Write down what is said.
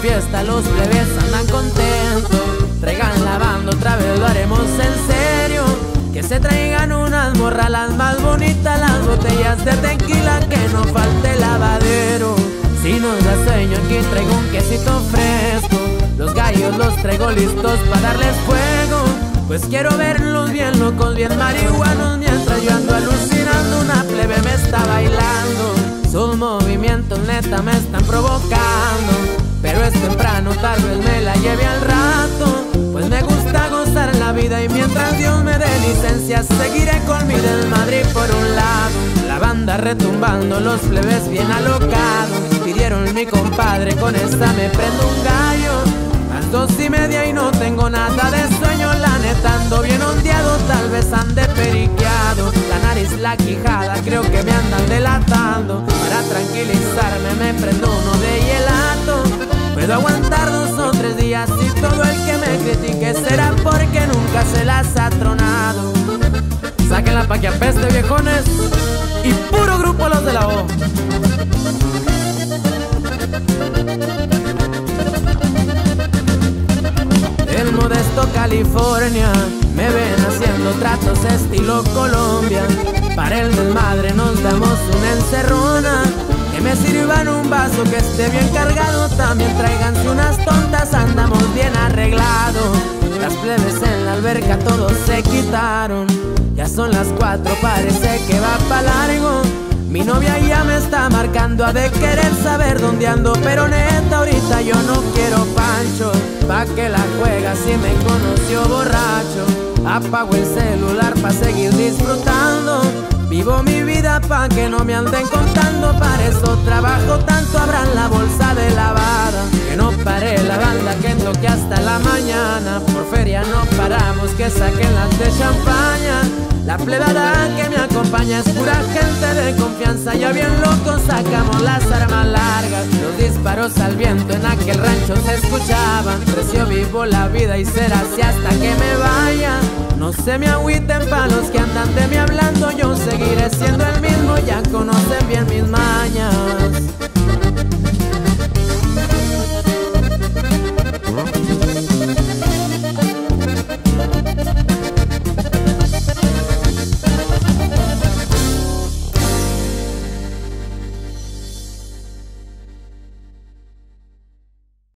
fiesta, los plebes andan contentos. Traigan la banda, otra vez lo haremos en serio. Que se traigan unas morralas más bonitas, las botellas de tequila, que no falte lavadero. Si nos da sueño, aquí traigo un quesito fresco. Los gallos los traigo listos para darles fuego. Pues quiero verlos bien locos, bien marihuanos, mientras yo ando alucinando, neta me están provocando, pero es temprano, tal vez me la lleve al rato. Pues me gusta gozar la vida y mientras Dios me dé licencia, seguiré con mi del Madrid por un lado. La banda retumbando, los plebes bien alocados. Pidieron mi compadre, con esta me prendo un gallo. Dos y media y no tengo nada de sueño, la neta ando bien ondeado, tal vez ande periqueado. La nariz, la quijada, Puedo aguantar dos o tres días y todo el que me critique será porque nunca se las ha tronado. Sáquenla pa' que apeste viejones y puro grupo los de la O. Del modesto California me ven haciendo tratos estilo Colombia. Para el desmadre nos damos una encerrona. Un vaso que esté bien cargado. También tráiganse unas tontas, andamos bien arreglados. Las plebes en la alberca todos se quitaron. Ya son las cuatro, parece que va pa' largo. Mi novia ya me está marcando a de querer saber dónde ando Pero neta ahorita yo no quiero pancho Pa' que la juega si me conoció borracho Apago el celular pa' seguir disfrutando Vivo mi vida pa' que no me anden contando Para eso trabajo tanto, abran la bolsa de lavada Que no pare la banda, que toque hasta la mañana. Por feria no paramos, que saquen las de champaña La plebada que me acompaña es pura gente de confianza. Ya bien locos sacamos las armas largas. Los disparos al viento en aquel rancho se escuchaban. Precio vivo la vida y será así hasta que me vaya. No se me agüiten pa' los que andan de mí hablando. Yo seguiré siendo el mismo, ya conocen bien mis mañas